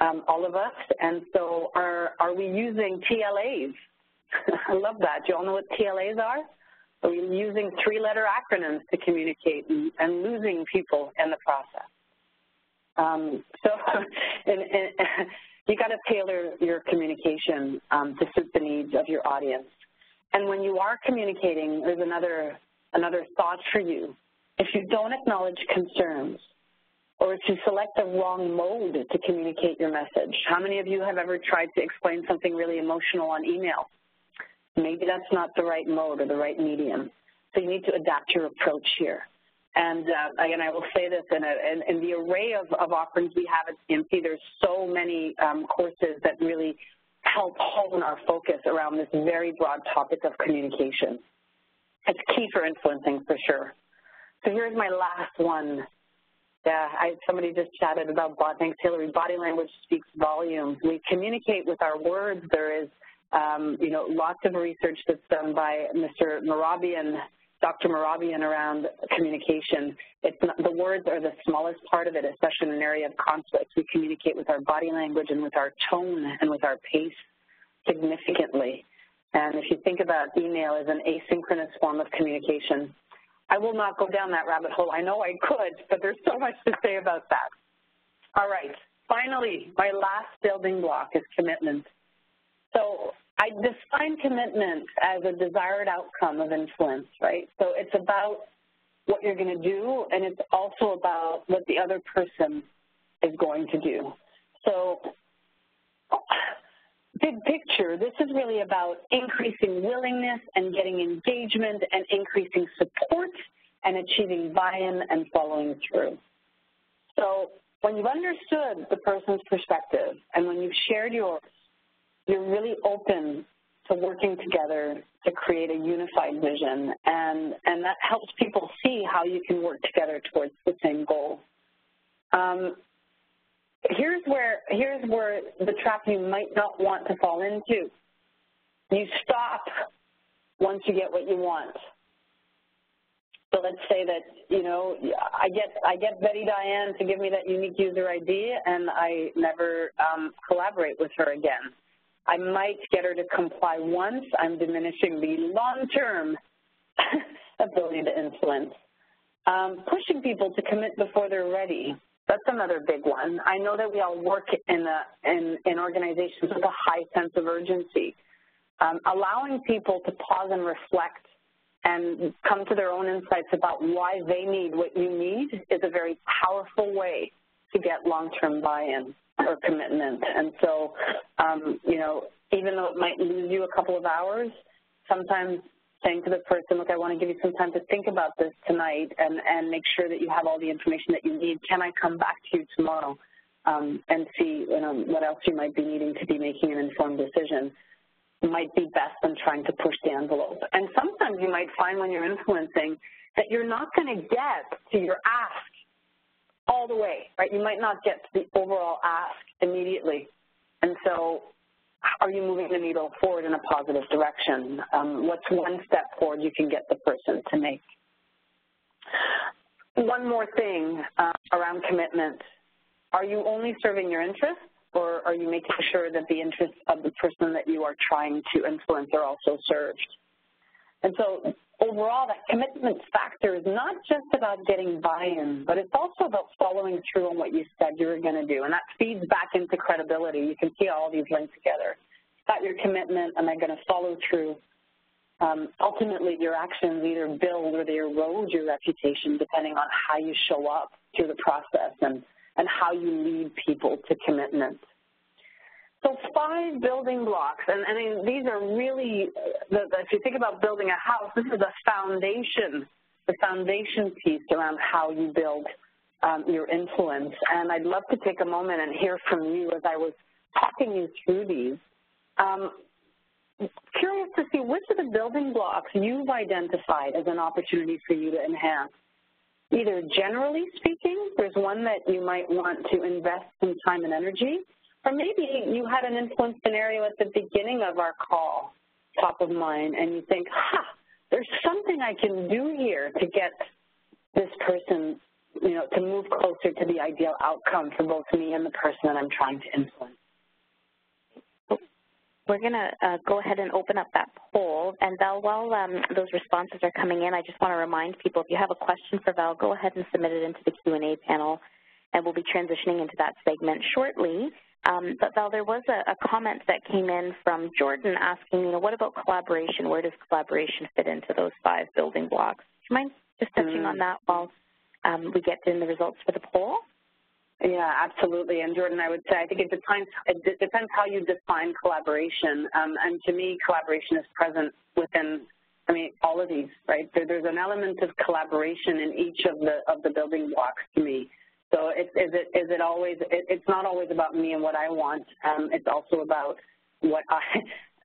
um, all of us, and so are, are we using TLAs? I love that. Do you all know what TLAs are? Are we using three-letter acronyms to communicate and, and, losing people in the process? Um, so and, and, you got to tailor your communication um, to suit the needs of your audience. And when you are communicating, there's another, another thought for you. If you don't acknowledge concerns, or if you select the wrong mode to communicate your message, how many of you have ever tried to explain something really emotional on email? Maybe that's not the right mode or the right medium. So you need to adapt your approach here. And uh, again, I will say this, in, a, in, in the array of, of, offerings we have at CMC, there's so many um, courses that really help hone our focus around this very broad topic of communication. It's key for influencing for sure. So here's my last one. Yeah, I, somebody just chatted about, thanks Hillary, body language speaks volumes. We communicate with our words. There is, um, you know, lots of research that's done by Mr. Mehrabian Dr. Mehrabian around communication. It's not, the words are the smallest part of it, especially in an area of conflict. We communicate with our body language and with our tone and with our pace significantly. And if you think about email as an asynchronous form of communication, I will not go down that rabbit hole. I know I could, but there's so much to say about that. All right. finally, my last building block is commitment. So I define commitment as a desired outcome of influence, right? So it's about what you're going to do, and it's also about what the other person is going to do. So big picture, this is really about increasing willingness and getting engagement and increasing support and achieving buy-in and following through. So when you've understood the person's perspective and when you've shared yours, you're really open to working together to create a unified vision, and, and that helps people see how you can work together towards the same goal. Um, here's where here's where the trap you might not want to fall into. You stop once you get what you want. So let's say that, you know, I get I get Betty Diane to give me that unique user ID and I never um, collaborate with her again. I might get her to comply once. I'm diminishing the long-term ability to influence. Um, pushing people to commit before they're ready. That's another big one. I know that we all work in, a, in, in organizations with a high sense of urgency. Um, allowing people to pause and reflect and come to their own insights about why they need what you need is a very powerful way to get long-term buy-in or commitment. And so, um, you know, even though it might lose you a couple of hours, sometimes saying to the person, look, I want to give you some time to think about this tonight and, and make sure that you have all the information that you need. Can I come back to you tomorrow um, and see you know, what else you might be needing to be making an informed decision? might be best than trying to push the envelope. And sometimes you might find when you're influencing that you're not going to get to your ask all the way, right? You might not get to the overall ask immediately. And so are you moving the needle forward in a positive direction? Um, what's one step forward you can get the person to make? One more thing uh, around commitment. Are you only serving your interests or are you making sure that the interests of the person that you are trying to influence are also served? And so overall, that commitment factor is not just about getting buy-in, but it's also about following through on what you said you were going to do. And that feeds back into credibility. You can see all these linked together. Got your commitment, am I going to follow through? Um, ultimately, your actions either build or they erode your reputation depending on how you show up through the process and and how you lead people to commitment. So five building blocks, and, and these are really, the, the, if you think about building a house, this is the foundation, the foundation piece around how you build um, your influence. And I'd love to take a moment and hear from you as I was talking you through these. Um, curious to see which of the building blocks you've identified as an opportunity for you to enhance either generally speaking, there's one that you might want to invest some time and energy, or maybe you had an influence scenario at the beginning of our call, top of mind, and you think, ha, there's something I can do here to get this person, you know, to move closer to the ideal outcome for both me and the person that I'm trying to influence. We're going to uh, go ahead and open up that poll. And Val, while um, those responses are coming in, I just want to remind people, if you have a question for Val, go ahead and submit it into the Q&A panel, and we'll be transitioning into that segment shortly. Um, but Val, there was a, a, comment that came in from Jordan asking, you know, what about collaboration? Where does collaboration fit into those five building blocks? Do you mind just touching mm. on that while um, we get in the results for the poll? Yeah, absolutely. And Jordan, I would say I think it depends. It depends how you define collaboration. Um, and to me, collaboration is present within. I mean, all of these, right? There, there's an element of collaboration in each of the of the building blocks to me. So it, is it is it always? It, it's not always about me and what I want. Um, it's also about what I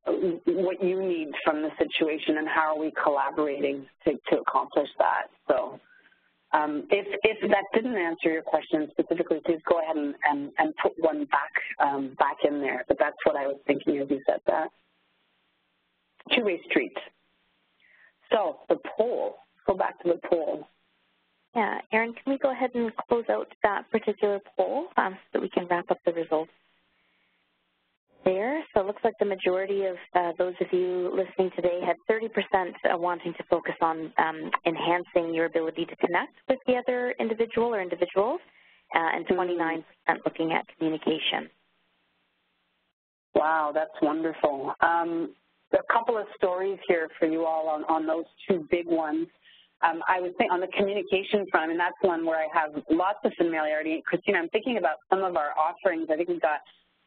what you need from the situation and how are we collaborating to, to accomplish that. So um, if, if that didn't answer your question specifically, please go ahead and, and, and put one back, um, back in there. But that's what I was thinking as you said that. Two-way street. So the poll, go back to the poll. Yeah, Erin, can we go ahead and close out that particular poll um, so that we can wrap up the results? there. So it looks like the majority of uh, those of you listening today had 30% uh, wanting to focus on um, enhancing your ability to connect with the other individual or individuals, uh, and 29% looking at communication. Wow, that's wonderful. Um, a couple of stories here for you all on, on those two big ones. Um, I would say on the communication front, and that's one where I have lots of familiarity. Christina, I'm thinking about some of our offerings. I think we've got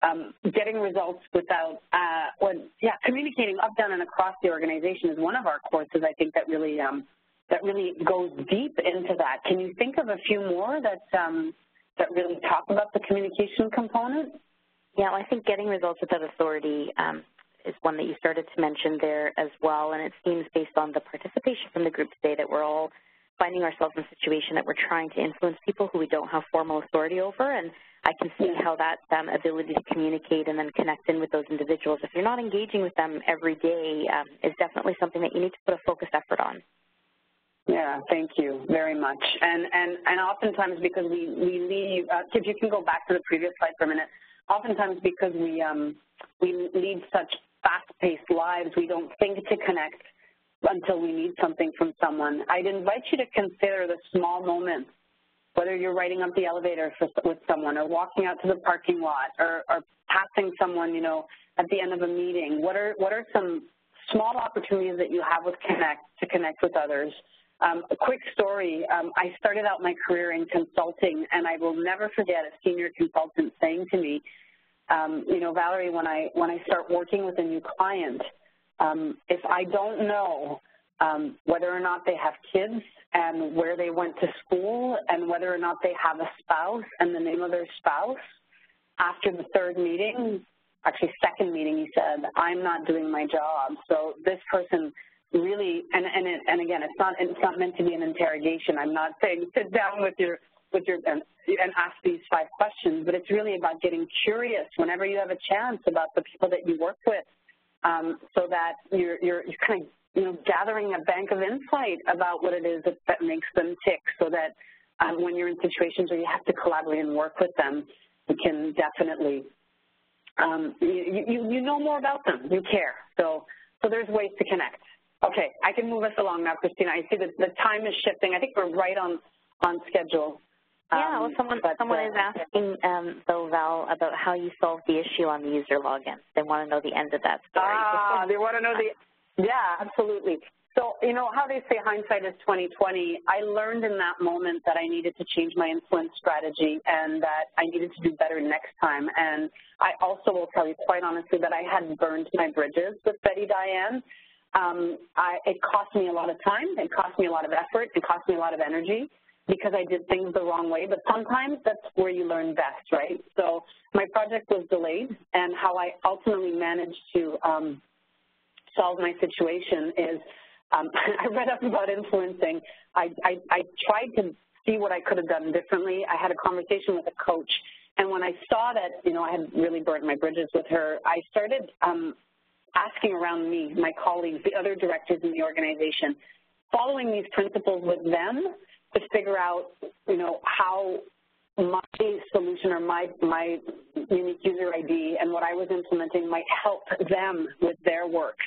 um, getting results without, uh, or, yeah, communicating up, down, and across the organization is one of our courses, I think, that really um, that really goes deep into that. Can you think of a few more that, um, that really talk about the communication component? Yeah, well, I think getting results without authority um, is one that you started to mention there as well, and it seems based on the participation from the group today that we're all finding ourselves in a situation that we're trying to influence people who we don't have formal authority over, and I can see how that um, ability to communicate and then connect in with those individuals, if you're not engaging with them every day, um, is definitely something that you need to put a focused effort on. Yeah, thank you very much. And and and oftentimes because we we leave, uh, if you can go back to the previous slide for a minute, oftentimes because we um, we lead such fast-paced lives, we don't think to connect until we need something from someone. I'd invite you to consider the small moments, whether you're riding up the elevator for, with someone or walking out to the parking lot or, or passing someone, you know, at the end of a meeting. What are, what are some small opportunities that you have with Connect to connect with others? Um, a quick story, um, I started out my career in consulting, and I will never forget a senior consultant saying to me, um, you know, Valerie, when I, when I start working with a new client, um, if I don't know um, whether or not they have kids and where they went to school and whether or not they have a spouse and the name of their spouse, after the third meeting, actually second meeting, he said, I'm not doing my job. So this person really, and and it, and again, it's not it's not meant to be an interrogation. I'm not saying sit down with your with your and, and ask these five questions, but it's really about getting curious whenever you have a chance about the people that you work with, um, so that you're you're, you're kind of you know gathering a bank of insight about what it is that, that makes them tick, so that um, when you're in situations where you have to collaborate and work with them, you can definitely um, you, you you know more about them, you care. So so there's ways to connect. Okay, I can move us along now, Christina. I see that the time is shifting. I think we're right on, on schedule. Yeah, well, um, someone, but, someone uh, is asking, um, though, Val, about how you solved the issue on the user login. They want to know the end of that story. Ah, they want to know the, yeah, absolutely. So, you know, how they say hindsight is 2020, I learned in that moment that I needed to change my influence strategy and that I needed to do better next time. And I also will tell you quite honestly that I had burned my bridges with Betty Diane um, I, it cost me a lot of time, it cost me a lot of effort, it cost me a lot of energy because I did things the wrong way, but sometimes that's where you learn best, right? So my project was delayed, and how I ultimately managed to um, solve my situation is um, I read up about influencing. I, I, I tried to see what I could have done differently. I had a conversation with a coach, and when I saw that, you know, I had really burned my bridges with her, I started um, asking around me, my colleagues, the other directors in the organization, following these principles with them to figure out, you know, how my solution or my, my unique user ID and what I was implementing might help them with their work.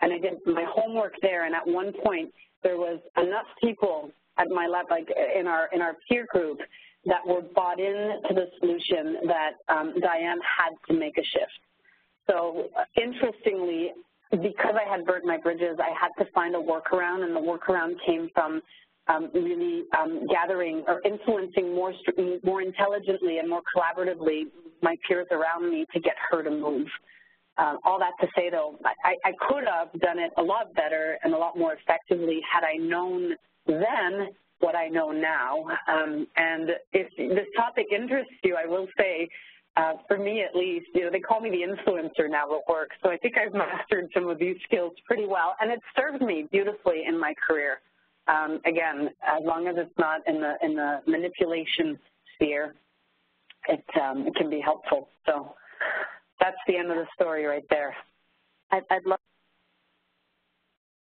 And I did my homework there, and at one point, there was enough people at my lab, like in our, in our peer group, that were bought in to the solution that um, Diane had to make a shift. So interestingly, because I had burnt my bridges, I had to find a workaround, and the workaround came from um, really um, gathering or influencing more more intelligently and more collaboratively my peers around me to get her to move. Um, all that to say, though, I, I could have done it a lot better and a lot more effectively had I known then what I know now. Um, and if this topic interests you, I will say for me at least, you know, they call me the influencer now at work, so I think I've mastered some of these skills pretty well, and it served me beautifully in my career. Um, again, as long as it's not in the in the manipulation sphere, it um, it can be helpful. So that's the end of the story right there. I'd, I'd love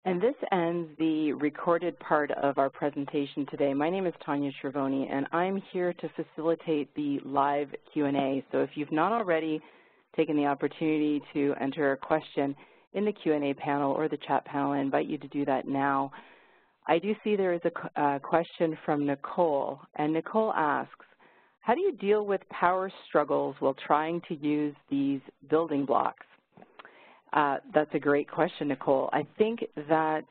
and this ends the recorded part of our presentation today. My name is Tanya Schiavone, and I'm here to facilitate the live Q&A. So if you've not already taken the opportunity to enter a question in the Q&A panel or the chat panel, I invite you to do that now. I do see there is a uh, question from Nicole, and Nicole asks, how do you deal with power struggles while trying to use these building blocks? Uh, that's a great question, Nicole. I think that,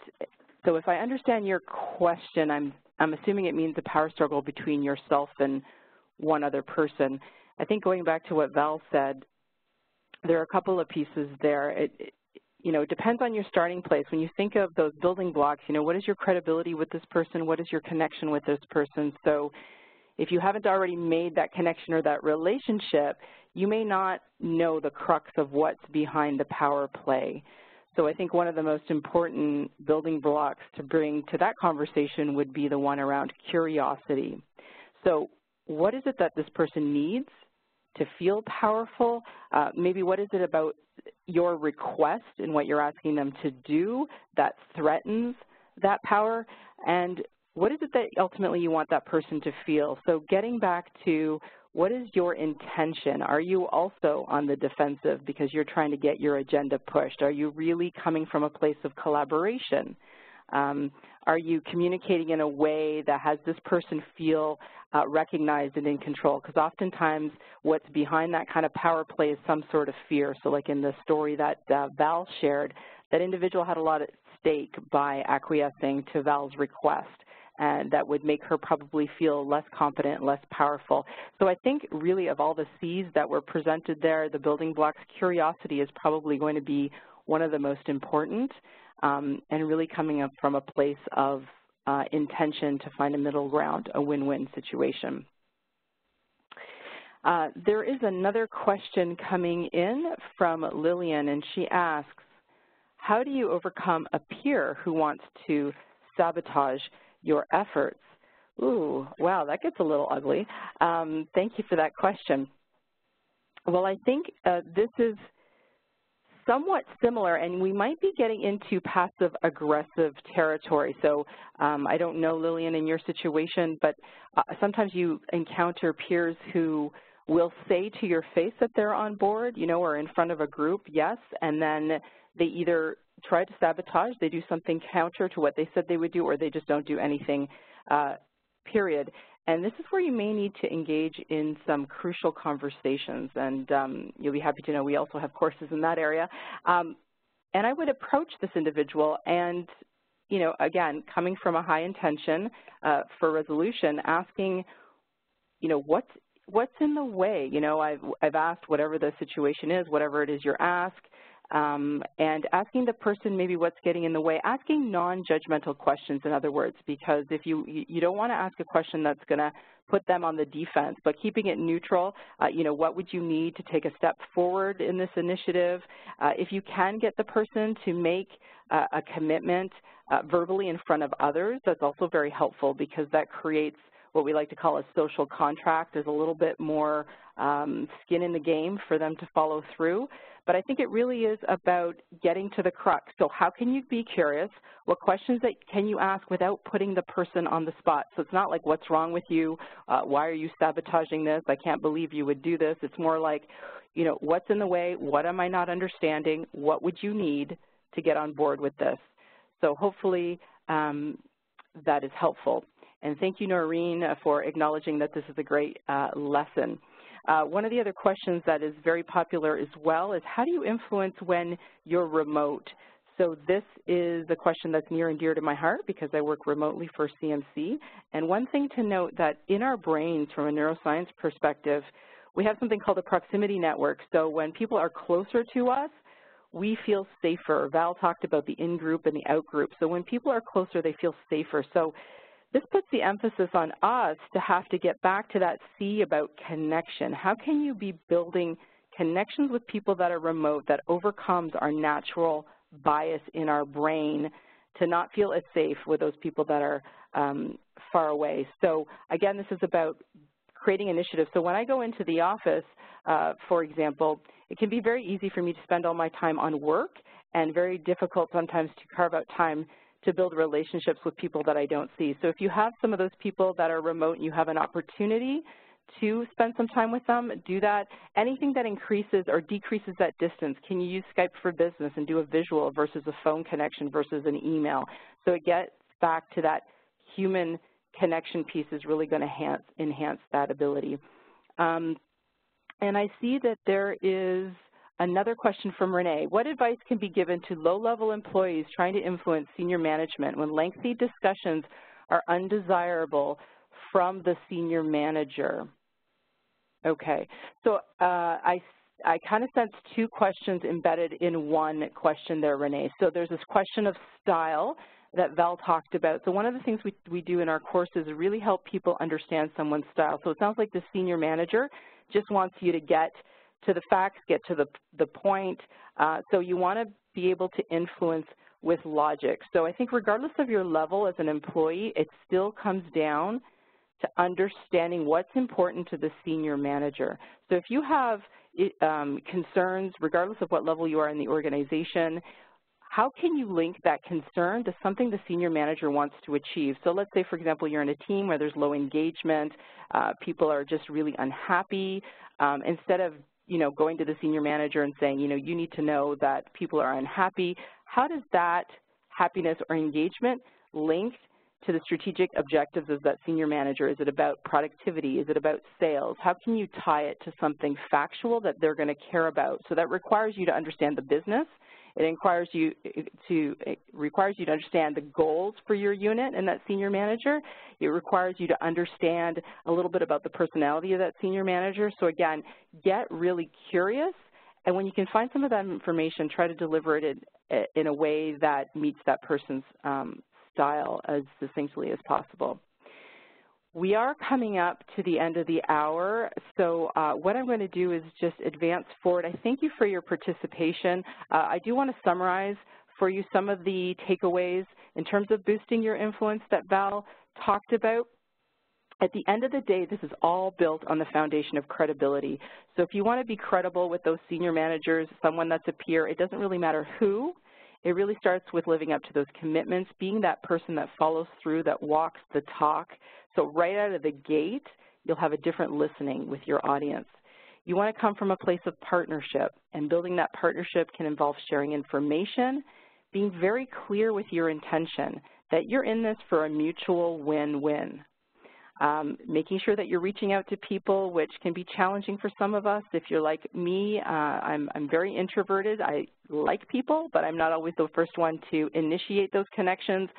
so if I understand your question, I'm, I'm assuming it means a power struggle between yourself and one other person. I think going back to what Val said, there are a couple of pieces there. It, it, you know, it depends on your starting place. When you think of those building blocks, you know, what is your credibility with this person? What is your connection with this person? So if you haven't already made that connection or that relationship, you may not know the crux of what's behind the power play. So I think one of the most important building blocks to bring to that conversation would be the one around curiosity. So what is it that this person needs to feel powerful? Uh, maybe what is it about your request and what you're asking them to do that threatens that power? And what is it that ultimately you want that person to feel? So getting back to what is your intention? Are you also on the defensive because you're trying to get your agenda pushed? Are you really coming from a place of collaboration? Um, are you communicating in a way that has this person feel uh, recognized and in control? Because oftentimes what's behind that kind of power play is some sort of fear. So like in the story that uh, Val shared, that individual had a lot at stake by acquiescing to Val's request and that would make her probably feel less confident, less powerful. So I think really of all the C's that were presented there, the building blocks, curiosity is probably going to be one of the most important um, and really coming up from a place of uh, intention to find a middle ground, a win-win situation. Uh, there is another question coming in from Lillian, and she asks, how do you overcome a peer who wants to sabotage your efforts? Ooh, wow, that gets a little ugly. Um, thank you for that question. Well, I think uh, this is somewhat similar, and we might be getting into passive-aggressive territory. So um, I don't know, Lillian, in your situation, but uh, sometimes you encounter peers who will say to your face that they're on board, you know, or in front of a group, yes, and then they either try to sabotage, they do something counter to what they said they would do, or they just don't do anything, uh, period. And this is where you may need to engage in some crucial conversations, and um, you'll be happy to know we also have courses in that area. Um, and I would approach this individual and, you know, again, coming from a high intention uh, for resolution, asking, you know, what's, what's in the way? You know, I've, I've asked whatever the situation is, whatever it is you're asked, um, and asking the person maybe what's getting in the way, asking non-judgmental questions, in other words, because if you, you don't want to ask a question that's going to put them on the defense, but keeping it neutral, uh, you know, what would you need to take a step forward in this initiative? Uh, if you can get the person to make uh, a commitment uh, verbally in front of others, that's also very helpful because that creates what we like to call a social contract. There's a little bit more um, skin in the game for them to follow through. But I think it really is about getting to the crux. So how can you be curious? What questions that can you ask without putting the person on the spot? So it's not like, what's wrong with you? Uh, why are you sabotaging this? I can't believe you would do this. It's more like, you know, what's in the way? What am I not understanding? What would you need to get on board with this? So hopefully um, that is helpful. And thank you, Noreen, for acknowledging that this is a great uh, lesson. Uh, one of the other questions that is very popular as well is how do you influence when you're remote? So this is a question that's near and dear to my heart because I work remotely for CMC. And one thing to note that in our brains from a neuroscience perspective, we have something called a proximity network. So when people are closer to us, we feel safer. Val talked about the in-group and the out-group. So when people are closer, they feel safer. So this puts the emphasis on us to have to get back to that C about connection. How can you be building connections with people that are remote that overcomes our natural bias in our brain to not feel as safe with those people that are um, far away. So again, this is about creating initiatives. So when I go into the office, uh, for example, it can be very easy for me to spend all my time on work and very difficult sometimes to carve out time to build relationships with people that I don't see. So if you have some of those people that are remote and you have an opportunity to spend some time with them, do that. Anything that increases or decreases that distance, can you use Skype for Business and do a visual versus a phone connection versus an email? So it gets back to that human connection piece is really going to enhance, enhance that ability. Um, and I see that there is another question from Renee. What advice can be given to low-level employees trying to influence senior management when lengthy discussions are undesirable from the senior manager? Okay, so uh, I, I kind of sense two questions embedded in one question there, Renee. So there's this question of style that Val talked about. So one of the things we, we do in our courses is really help people understand someone's style. So it sounds like the senior manager just wants you to get to the facts, get to the, the point. Uh, so you want to be able to influence with logic. So I think regardless of your level as an employee, it still comes down to understanding what's important to the senior manager. So if you have um, concerns, regardless of what level you are in the organization, how can you link that concern to something the senior manager wants to achieve? So let's say, for example, you're in a team where there's low engagement, uh, people are just really unhappy. Um, instead of you know, going to the senior manager and saying, you know, you need to know that people are unhappy, how does that happiness or engagement link to the strategic objectives of that senior manager? Is it about productivity? Is it about sales? How can you tie it to something factual that they're going to care about? So that requires you to understand the business it requires you to it requires you to understand the goals for your unit and that senior manager. It requires you to understand a little bit about the personality of that senior manager. So again, get really curious, and when you can find some of that information, try to deliver it in, in a way that meets that person's um, style as succinctly as possible. We are coming up to the end of the hour, so uh, what I'm going to do is just advance forward. I thank you for your participation. Uh, I do want to summarize for you some of the takeaways in terms of boosting your influence that Val talked about. At the end of the day, this is all built on the foundation of credibility. So if you want to be credible with those senior managers, someone that's a peer, it doesn't really matter who, it really starts with living up to those commitments, being that person that follows through, that walks the talk. So right out of the gate, you'll have a different listening with your audience. You want to come from a place of partnership, and building that partnership can involve sharing information, being very clear with your intention, that you're in this for a mutual win-win. Um, making sure that you're reaching out to people, which can be challenging for some of us. If you're like me, uh, I'm, I'm very introverted. I like people, but I'm not always the first one to initiate those connections.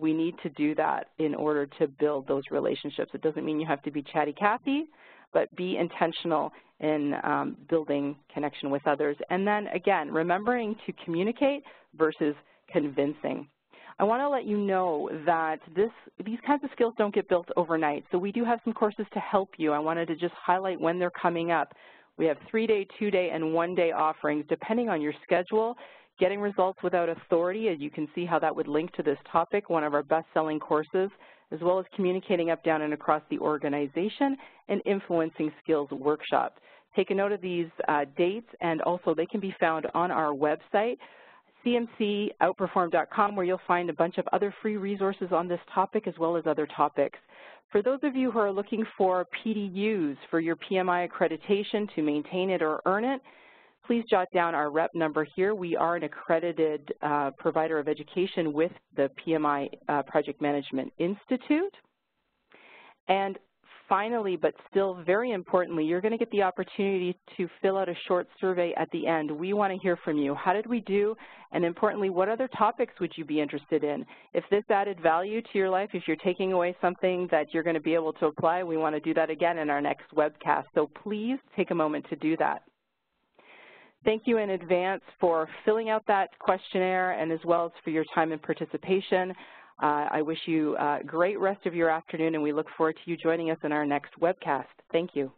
We need to do that in order to build those relationships. It doesn't mean you have to be chatty Cathy, but be intentional in um, building connection with others. And then, again, remembering to communicate versus convincing. I want to let you know that this, these kinds of skills don't get built overnight. So we do have some courses to help you. I wanted to just highlight when they're coming up. We have three-day, two-day, and one-day offerings depending on your schedule. Getting Results Without Authority, as you can see how that would link to this topic, one of our best-selling courses, as well as Communicating Up, Down, and Across the Organization, and Influencing Skills Workshop. Take a note of these uh, dates, and also they can be found on our website cmcoutperform.com where you'll find a bunch of other free resources on this topic as well as other topics. For those of you who are looking for PDUs for your PMI accreditation to maintain it or earn it, please jot down our rep number here. We are an accredited uh, provider of education with the PMI uh, Project Management Institute. And finally, but still very importantly, you're going to get the opportunity to fill out a short survey at the end. We want to hear from you. How did we do? And importantly, what other topics would you be interested in? If this added value to your life, if you're taking away something that you're going to be able to apply, we want to do that again in our next webcast. So please take a moment to do that. Thank you in advance for filling out that questionnaire and as well as for your time and participation. Uh, I wish you a great rest of your afternoon, and we look forward to you joining us in our next webcast. Thank you.